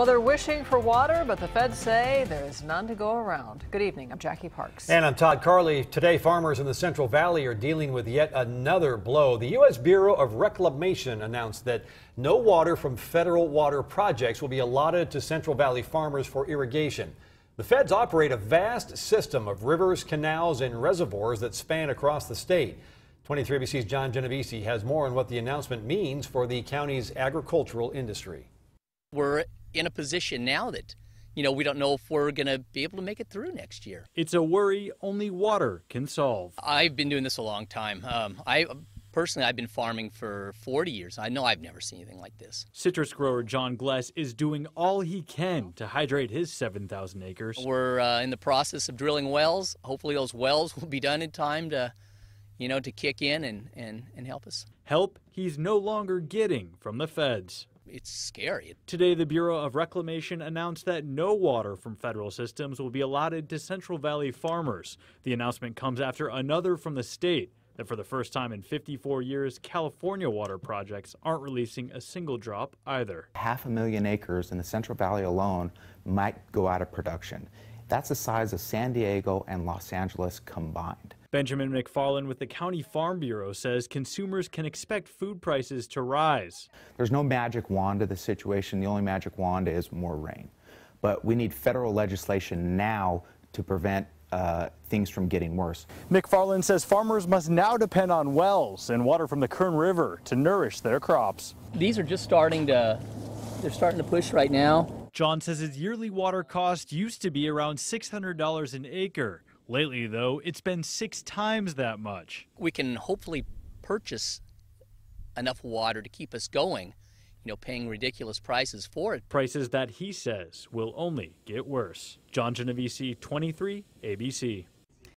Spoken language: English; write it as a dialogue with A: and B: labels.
A: Well, they're wishing for water, but the feds say there is none to go around. Good evening. I'm Jackie Parks.
B: And I'm Todd Carley. Today, farmers in the Central Valley are dealing with yet another blow. The U.S. Bureau of Reclamation announced that no water from federal water projects will be allotted to Central Valley farmers for irrigation. The feds operate a vast system of rivers, canals, and reservoirs that span across the state. 23 ABC's John Genovese has more on what the announcement means for the county's agricultural industry.
C: We're in a position now that, you know, we don't know if we're going to be able to make it through next year.
D: It's a worry only water can solve.
C: I've been doing this a long time. Um, I personally, I've been farming for 40 years. I know I've never seen anything like this.
D: Citrus grower John Gless is doing all he can to hydrate his 7,000 acres.
C: We're uh, in the process of drilling wells. Hopefully, those wells will be done in time to, you know, to kick in and, and, and help us.
D: Help he's no longer getting from the feds
C: it's scary.
D: Today, the Bureau of Reclamation announced that no water from federal systems will be allotted to Central Valley farmers. The announcement comes after another from the state that for the first time in 54 years, California water projects aren't releasing a single drop either.
E: Half a million acres in the Central Valley alone might go out of production. That's the size of San Diego and Los Angeles combined.
D: Benjamin McFarland with the County Farm Bureau says consumers can expect food prices to rise.
E: There's no magic wand to the situation. The only magic wand is more rain. But we need federal legislation now to prevent uh, things from getting worse.
D: McFarland says farmers must now depend on wells and water from the Kern River to nourish their crops.
C: These are just starting to, they're starting to push right now.
D: John says his yearly water cost used to be around $600 an acre. Lately, though, it's been six times that much.
C: We can hopefully purchase enough water to keep us going, you know, paying ridiculous prices for it.
D: Prices that he says will only get worse. John Genovese, 23 ABC.